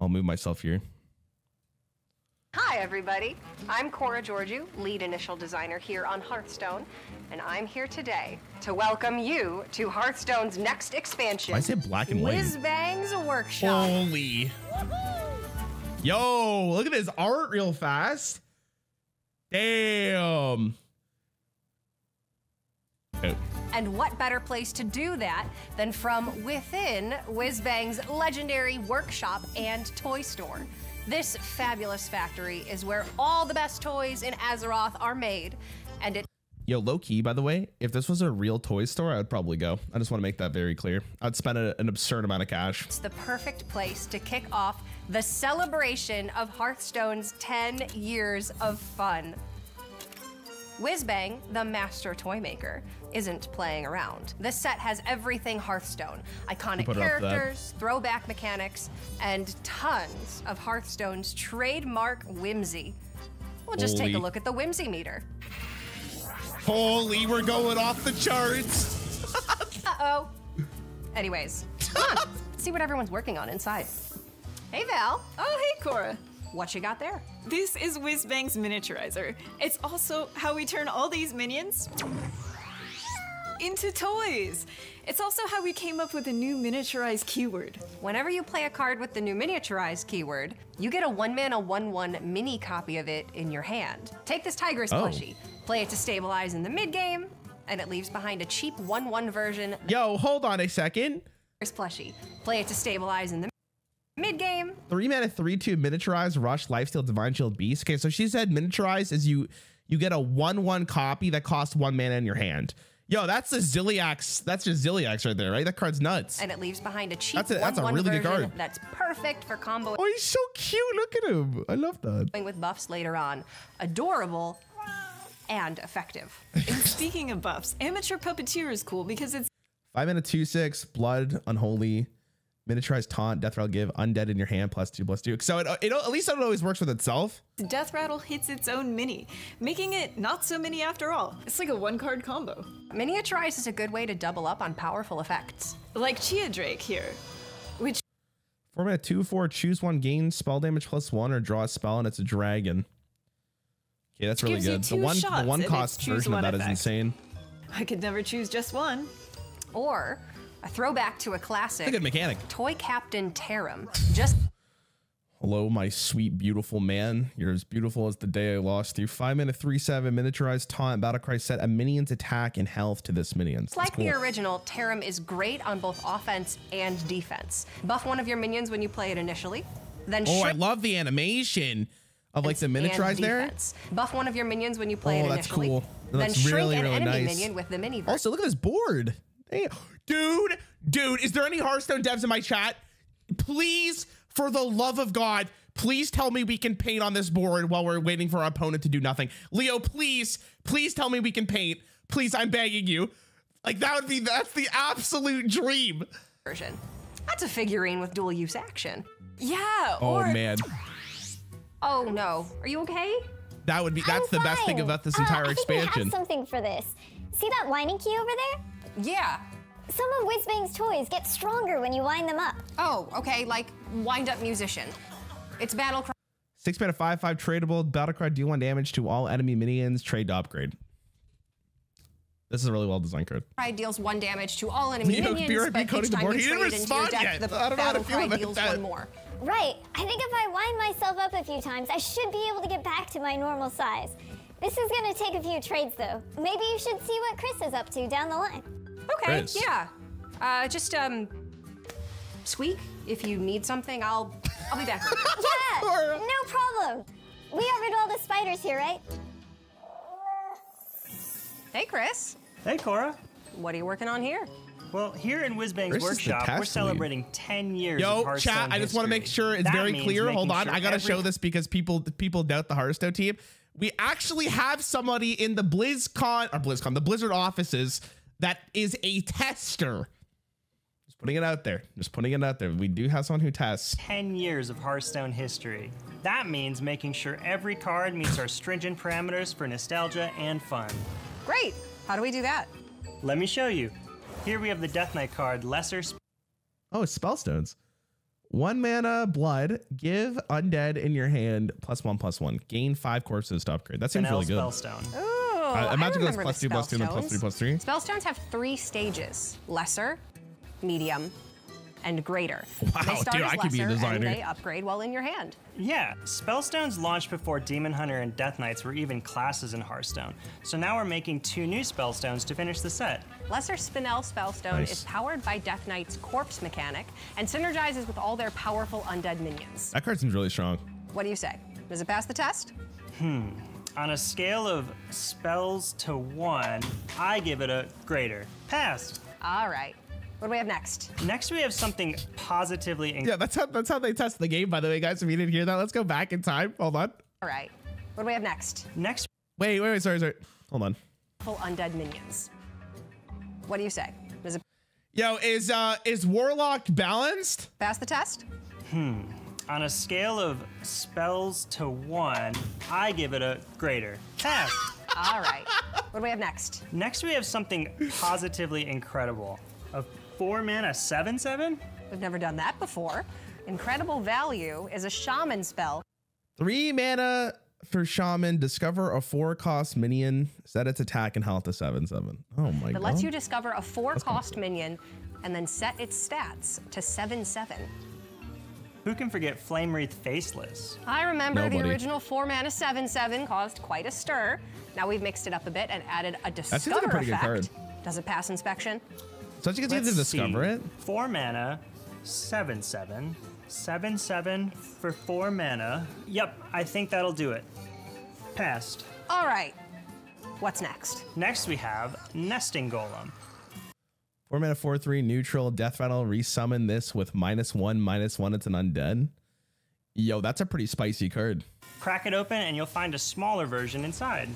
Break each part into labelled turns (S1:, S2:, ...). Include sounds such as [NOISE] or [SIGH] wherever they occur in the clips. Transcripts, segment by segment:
S1: I'll move myself here.
S2: Hi, everybody. I'm Cora Georgiou, lead initial designer here on Hearthstone, and I'm here today to welcome you to Hearthstone's next expansion.
S1: Why is it black and white?
S2: Whizbang's Workshop.
S1: Holy. Yo, look at this art real fast. Damn.
S2: And what better place to do that than from within Whizbang's legendary workshop and toy store? This fabulous factory is where all the best toys in Azeroth are made, and it
S1: Yo, low key, by the way, if this was a real toy store, I would probably go. I just want to make that very clear. I'd spend a, an absurd amount of cash.
S2: It's the perfect place to kick off the celebration of Hearthstone's 10 years of fun. Whizbang, the master toy maker, isn't playing around. This set has everything Hearthstone iconic
S1: Put it up there.
S2: characters, throwback mechanics, and tons of Hearthstone's trademark whimsy. We'll just take a look at the whimsy meter.
S1: Holy, we're going off the charts. [LAUGHS]
S2: Uh oh. Anyways, come on, let's [LAUGHS] see what everyone's working on inside. Hey, Val.
S3: Oh, hey, Cora.
S2: What you got there?
S3: This is Whizbang's miniaturizer. It's also how we turn all these minions into toys. It's also how we came up with a new miniaturized keyword.
S2: Whenever you play a card with the new miniaturized keyword, you get a one mana 1 1 mini copy of it in your hand. Take this Tigress
S1: Oh.
S2: plushie, play it to stabilize in the mid game, and it leaves behind a cheap 1 1 version
S1: Yo, hold on a second.
S2: Tigress plushie. Play it to stabilize in the mid game.
S1: Three mana, three two miniaturized rush lifesteal divine shield beast. Okay, so she said miniaturized is you you get a one one copy that costs one mana in your hand. Yo, that's a Ziliax. That's just Ziliax right there, right? That card's nuts.
S2: And it leaves behind a cheap
S1: That's a- that's a
S2: 1-1
S1: really good card.
S2: that's perfect for combo.
S1: Oh, he's so cute. Look at him. I love that.
S2: with buffs later on. Adorable and effective. [LAUGHS]
S3: And speaking of buffs, Amateur Puppeteer is cool because it's
S1: Five mana two six blood unholy miniaturized taunt death rattle give undead in your hand plus two plus two. So it, it at least it always works with itself.
S3: Death Rattle hits its own mini, making it not so mini after all. It's like a one card combo.
S2: Miniaturize is a good way to double up on powerful effects.
S3: Like Chia Drake here, which
S1: Format two four choose one gain spell damage plus one or draw a spell and it's a dragon. Okay, that's really good. The one the one cost
S3: choose
S1: version of
S3: one
S1: that is
S3: effect.
S1: insane.
S3: I could never choose just one.
S2: Or a throwback to a
S1: It's a
S2: classic
S1: good mechanic.
S2: Toy Captain Tarim. Just
S1: Hello, my sweet, beautiful man. You're as beautiful as the day I lost you. Five mana, three, seven, miniaturized taunt, battlecry set a minion's attack and health to this minions.
S2: like
S1: cool.
S2: the original, Tarim is great on both offense and defense. Buff one of your minions when you play it initially, then
S1: Oh, I love the animation of like the miniaturized there.
S2: Buff one of your minions when you play
S1: Oh,
S2: it
S1: that's
S2: initially.
S1: cool.
S2: Then
S1: That's
S2: shrink
S1: really,
S2: an
S1: really
S2: enemy
S1: nice.
S2: minion with the mini.
S1: Also, look at this board. Damn. Dude, dude, is there any Hearthstone devs in my chat? Please, for the love of God, please tell me we can paint on this board while we're waiting for our opponent to do nothing. Leo, please, please tell me we can paint. Please, I'm begging you. Like that would be that's the absolute dream.
S2: version. That's a figurine with dual use action.
S3: Yeah,
S1: Oh man.
S2: Oh no, are you okay?
S1: That would be that's the best thing about this
S4: Uh,
S1: entire
S4: I think we
S1: expansion.
S4: have something for this. See that winding key over there?
S2: Yeah.
S4: Some of Whizbang's toys get stronger when you wind them up.
S2: Oh, okay, like wind up musician. It's battle cry.
S1: Six mana five five tradable battlecry deal one damage to all enemy minions. Trade to upgrade. This is a really well designed card.
S2: Cry deals one damage to all enemy [LAUGHS]
S1: Leo,
S2: minions,
S1: be
S2: but
S1: back, coding
S2: each
S1: the
S2: time
S1: board.
S2: you
S1: He didn't
S2: trade into your
S1: respond
S2: deck,
S1: yet.
S2: the [LAUGHS]
S1: I don't know how to
S2: battle
S1: feel
S2: cry deals
S1: that.
S2: one more.
S4: Right. I think if I wind myself up a few times, I should be able to get back to my normal size. This is gonna take a few trades though. Maybe you should see what Chris is up to down the line.
S2: Okay,
S1: Chris.
S2: yeah. Uh, just um, squeak. If you need something, I'll I'll be back. [LAUGHS]
S4: Yeah, no problem. We got rid of all the spiders here, right?
S2: hey, Chris.
S5: Hey, Cora.
S2: What are you working on here?
S5: Well, here in Whizbang's
S1: Chris is the
S5: workshop, we're
S1: lead.
S5: celebrating 10 years
S1: Yo,
S5: of Hearthstone
S1: chat. I just want to make sure it's
S5: That
S1: very
S5: means
S1: clear. Hold on,
S5: sure
S1: I gotta
S5: every-
S1: show this because people people doubt the Hearthstone team. We actually have somebody in the BlizzCon or BlizzCon, the Blizzard offices that is a tester. Just putting it out there. Just putting it out there. We do have someone who tests.
S5: 10 years of Hearthstone history. That means making sure every card meets our stringent parameters for nostalgia and fun.
S2: Great. How do we do that?
S5: Let me show you. Here we have the Death Knight card, Lesser Sp-
S1: Oh, it's spellstones. One mana blood. Give undead in your hand plus one plus one. Gain five corpses to upgrade. That seems
S5: An L
S1: really good.
S5: Spellstone.
S2: Oh,
S1: Uh,
S2: I
S1: imagine goes
S2: remember
S1: plus
S2: the
S1: two, plus two, and then three, plus three.
S2: Spellstones have three stages: lesser, medium, and greater. [LAUGHS]
S1: Wow,
S2: they start
S1: dude,
S2: as
S1: I could be a
S2: lesser,
S1: designer.
S2: And they upgrade while in your hand.
S5: Yeah, Spellstones launched before Demon Hunter and Death Knights were even classes in Hearthstone. So now we're making two new Spellstones to finish the set.
S2: Lesser Spinel Spellstone
S1: Nice.
S2: is powered by Death Knight's corpse mechanic and synergizes with all their powerful undead minions.
S1: That card seems really strong.
S2: What do you say? Does it pass the test?
S5: On a scale of Spellstone, I give it a greater. Pass.
S2: All right. What do we have next?
S5: Next, we have something positively inc-
S1: Yeah, that's how that's how they test the game. By the way, guys, if you didn't hear that, let's go back in time. Hold on.
S2: All right. What do we have next?
S5: Next,
S1: Wait, wait, wait. Sorry, sorry. Hold on.
S2: Full undead minions. What do you say? Does it
S1: Yo, is uh is Warlock balanced?
S2: pass the test?
S5: On a scale of Spellstone, I give it a greater. Pass.
S2: All right. What do we have next?
S5: Next, we have something positively incredible. A four mana 7 7?
S2: We've never done that before. Incredible Value is a shaman spell.
S1: Three mana for Shaman. Discover a four cost minion. Set its attack and health to seven seven. Oh my
S2: that
S1: god.
S2: It lets you discover a four cost minion and then set its stats to 7 7.
S5: Who can forget Flamewreathed Faceless?
S2: I remember
S1: Nobody.
S2: the original 4 mana 7 7 caused quite a stir. Now we've mixed it up a bit and added a discover
S1: seems like a pretty good card.
S2: Does it pass inspection?
S1: so you can either
S5: Let's
S1: discover
S5: see.
S1: it.
S5: Four mana, 7 7. 7 7 for four mana. Yep, I think that'll do it. Passed.
S2: All right. What's next?
S5: Next, we have Nesting Golem.
S1: Four mana, four three neutral death rattle. Resummon this with minus one, minus one. It's an undead. Yo, that's a pretty spicy card.
S5: Crack it open, and you'll find a smaller version inside.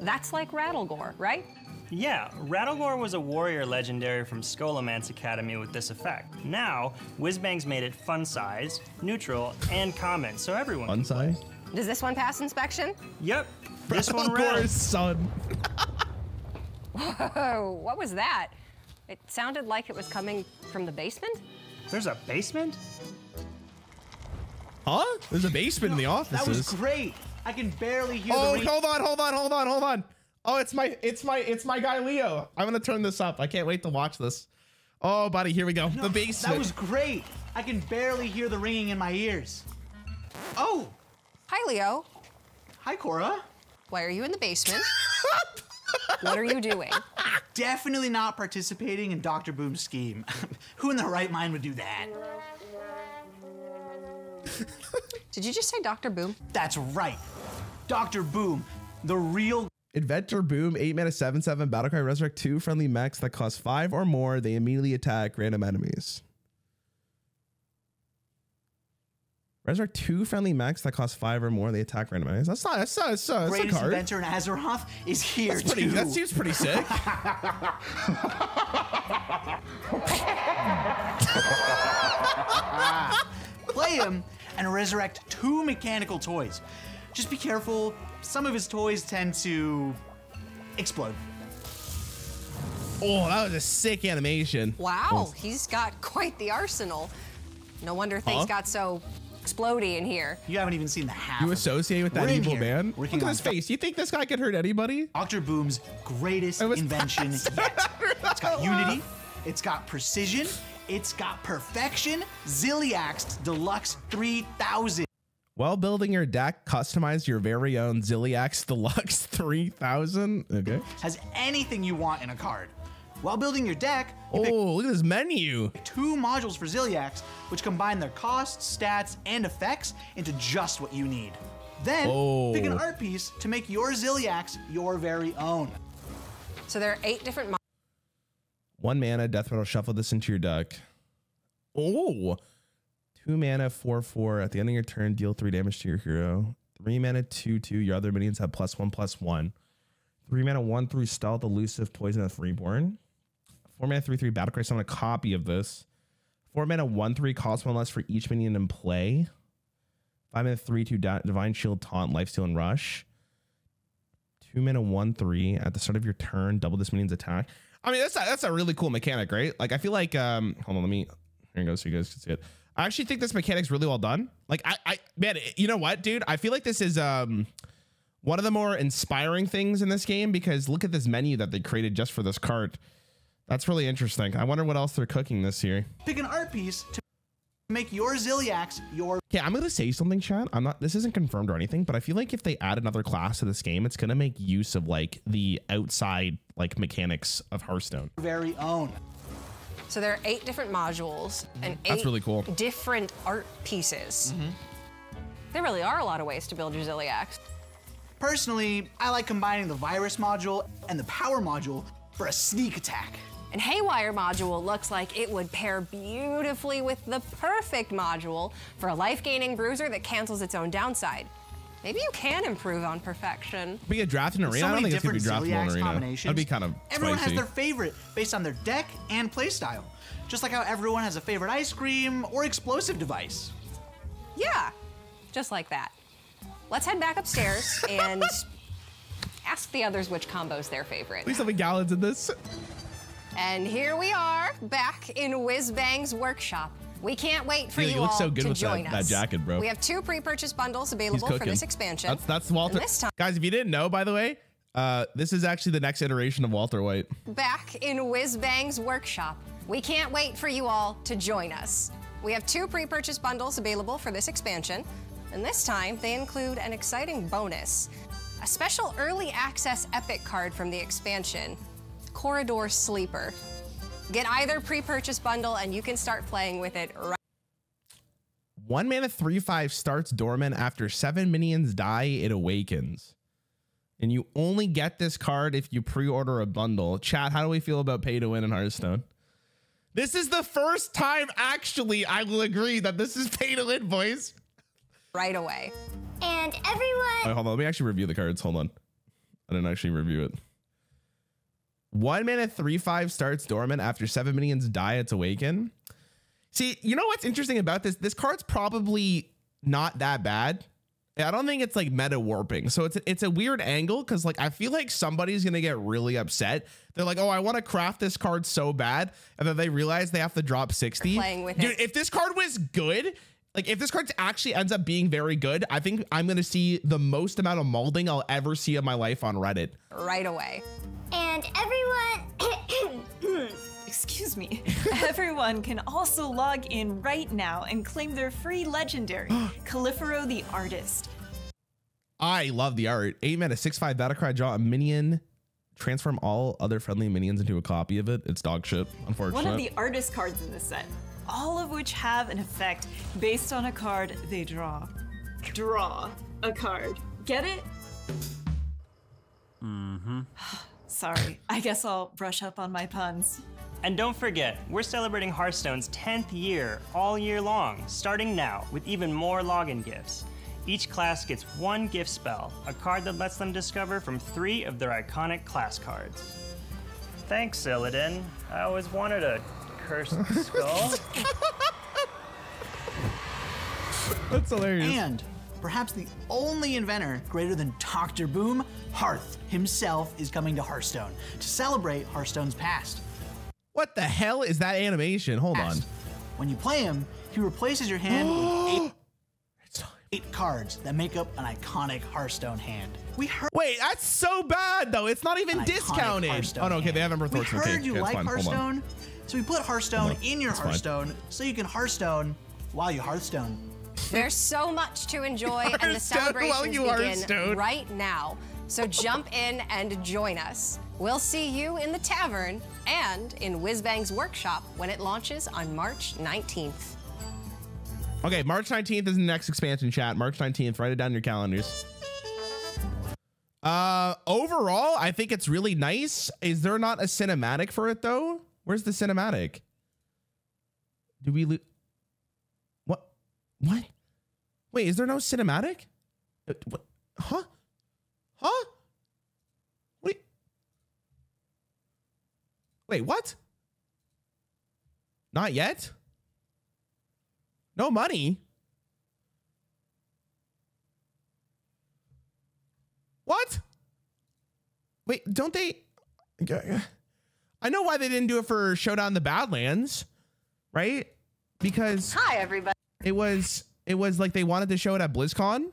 S2: That's like Rattlegore, right?
S5: Yeah, Rattlegore was a warrior legendary from Scholomance Academy with this effect. Now, Whizbangs made it fun size, neutral, and common, so everyone can play.
S1: Unsize.
S2: Does this one pass inspection?
S5: Yep, this one
S1: Gore's
S5: rattles.
S1: son. [LAUGHS]
S2: Oh, what was that? It sounded like it was coming from the basement.
S5: There's a basement?
S1: Huh? There's a basement in the offices.
S6: That was great. I can barely hear
S1: Oh,
S6: the
S1: hold on, hold on, hold on, hold on. Oh, it's my, it's my, it's my guy Leo. I'm gonna turn this up. I can't wait to watch this. Oh, buddy, here we go. the basement.
S6: That was great. I can barely hear the ringing in my ears. Oh,
S2: Hi, Leo.
S6: hi, Cora.
S2: Why are you in the basement? [LAUGHS] what are you doing? [LAUGHS]
S6: Definitely not participating in Dr. Boom's scheme. [LAUGHS] Who in their right mind would do that? [LAUGHS]
S2: Did you just say Dr. Boom?
S6: That's right. Dr. Boom, the real
S1: Inventor Boom, 8 mana 7 7 Battlecry Resurrect 2 friendly mechs that cost 5 or more. They immediately attack random enemies. Resurrect 2 friendly mechs that cost 5 or more. They attack random enemies. That's not, that's not, that's, not, that's a
S6: greatest
S1: card.
S6: inventor in Azeroth is here
S1: That's pretty,
S6: too.
S1: that seems pretty sick. [LAUGHS]
S6: Play him and resurrect two mechanical toys. Just be careful. Some of his toys tend to explode.
S1: oh, that was a sick animation.
S2: Wow, he's got quite the arsenal. No wonder things
S1: Huh?
S2: got so explodey in here.
S6: You haven't even seen the half.
S1: You associate with that
S6: We're
S1: evil
S6: here
S1: man?
S6: working
S1: Look at
S6: on
S1: his face. You think this guy could hurt anybody?
S6: Dr. Boom's greatest invention [LAUGHS] yet. It's got unity, it's got precision, it's got perfection. Ziliax Deluxe 3000.
S1: While building your deck, customize your very own Ziliax Deluxe [LAUGHS] 3000. Okay.
S6: Has anything you want in a card. While building your deck, you
S1: Oh,
S6: pick
S1: look at this menu.
S6: two modules for Ziliax, which combine their costs, stats, and effects into just what you need. Then
S1: Oh.
S6: pick an art piece to make your Ziliax your very own.
S2: So there are eight different mo-
S1: One mana, death metal, shuffle this into your deck. Oh, two mana, four, four. At the end of your turn, deal three damage to your hero. Three mana, two, two. Your other minions have plus one, plus one. Three mana, one, three, stealth, elusive, poisonous, reborn. Four mana, three, three, battle cry. Summon a copy of this. Four mana, one, three, cost one less for each minion in play. Five mana, three, two, di- divine shield, taunt, lifesteal, and rush. Two mana, one, three. At the start of your turn, double this minion's attack. I mean, that's a, that's a really cool mechanic, right? Like, I feel like, um, hold on, let me, here it goes so you guys can see it. I actually think this mechanic's really well done. Like I, I man, you know what, dude? I feel like this is um one of the more inspiring things in this game because look at this menu that they created just for this cart. That's really interesting. I wonder what else they're cooking this year.
S6: Pick an art piece to make your Ziliax your
S1: Okay, I'm gonna say something, Chad. I'm not. This isn't confirmed or anything, but I feel like if they add another class to this game, it's gonna make use of like the outside like mechanics of Hearthstone.
S6: very own.
S2: So there are eight different modules and eight
S1: That's really cool.
S2: different art pieces. Mm-hmm. There really are a lot of ways to build your Ziliax.
S6: Personally, I like combining the virus module and the power module for a sneak attack.
S2: And Haywire module looks like it would pair beautifully with the perfect module for a life-gaining bruiser that cancels its own downside. Maybe you can improve on perfection.
S1: Be a draft in arena.
S6: so
S1: I don't think it's gonna be
S6: different
S1: draftable in arena.
S6: Combinations.
S1: That'd be kind of
S6: Everyone
S1: spicy.
S6: has their favorite based on their deck and playstyle. Just like how everyone has a favorite ice cream or explosive device.
S2: Yeah, just like that. Let's head back upstairs [LAUGHS] and ask the others which combo's their favorite.
S1: Please tell me Gallons in this.
S2: And here we are, back in Whizbang's workshop. We can't wait for
S1: Yeah,
S2: you
S1: you look
S2: all
S1: so good
S2: to
S1: with that-
S2: join
S1: that
S2: us.
S1: jacket, bro.
S2: We have two pre-purchase bundles available for this expansion.
S1: That's that's Walter.
S2: And this time,
S1: Guys, if you didn't know, by the way, uh, this is actually the next iteration of Walter White.
S2: back in Whizbang's workshop. We can't wait for you all to join us. We have two pre-purchase bundles available for this expansion, and this time they include an exciting bonus. A special early access epic card from the expansion, Corridor Sleeper. Get either pre-purchase bundle and you can start playing with it right
S1: One mana three five starts dormant after seven minions die. It awakens, and you only get this card if you pre-order a bundle. Chat, how do we feel about pay to win in Hearthstone? This is the first time, actually, I will agree that this is pay to win, boys.
S2: right away.
S4: And everyone,
S1: Wait, hold on. Let me actually review the cards. Hold on. I didn't actually review it. One mana, three five starts dormant after seven minions die. It's awaken. See, you know what's interesting about this? This card's probably not that bad. I don't think it's like meta warping. So it's a, it's a weird angle because like I feel like somebody's gonna get really upset. They're like, oh, I want to craft this card so bad, and then they realize they have to drop sixty.
S2: Playing with
S1: Dude,
S2: it.
S1: if this card was good, like if this card actually ends up being very good, I think I'm gonna see the most amount of molding I'll ever see in my life on Reddit.
S2: Right away.
S4: and everyone, [COUGHS]
S3: Excuse me. [LAUGHS] Everyone can also log in right now and claim their free legendary, [GASPS] Colifero the Artist.
S1: I love the art. Eight mana, six five battle cry, draw a minion, transform all other friendly minions into a copy of it. It's dog shit, unfortunately.
S3: One of the artist cards in this set, all of which have an effect based on a card they draw. Draw a card. Get it? Mm-hmm. [SIGHS] Sorry, I guess I'll brush up on my puns.
S5: And don't forget, we're celebrating Hearthstone's 10th year all year long, starting now with even more login gifts. Each class gets one gift spell, a card that lets them discover from three of their iconic class cards. Thanks, Illidan. I always wanted a cursed skull. [LAUGHS]
S1: That's hilarious.
S6: And perhaps the only inventor greater than Dr. Boom, Hearth himself is coming to Hearthstone to celebrate Hearthstone's past.
S1: What the hell is that animation? Hold on.
S6: When you play him, he replaces your hand with [GASPS] eight, eight cards that make up an iconic Hearthstone hand. We heard
S1: Wait, that's so bad though. It's not even
S6: an
S1: discounted. Oh no, okay,
S6: hand.
S1: they have Ember
S6: We
S1: Thorson. Okay,
S6: heard you
S1: okay,
S6: like
S1: fine. Hold on.
S6: Hearthstone, so we put Hearthstone
S1: Hold
S6: in your
S1: It's fine.
S6: Hearthstone so you can Hearthstone while you Hearthstone.
S2: There's so much to enjoy, and the
S1: Hearthstone while
S2: celebrations
S1: you
S2: begin right now. So jump in and join us. We'll see you in the tavern and in Whizbang's workshop when it launches on March 19th.
S1: Okay, March 19th is the next expansion chat. March 19th. Write it down in your calendars. Uh overall, I think it's really nice. Is there not a cinematic for it though? Where's the cinematic? Do we lo- What? What? Wait, is there no cinematic? Uh, What? Huh? Huh? Wait. Wait, what? Not yet? No money? What? Wait, don't they? I know why they didn't do it for Showdown the Badlands, right? because
S7: Hi, everybody.
S1: it was it was like they wanted to show it at BlizzCon,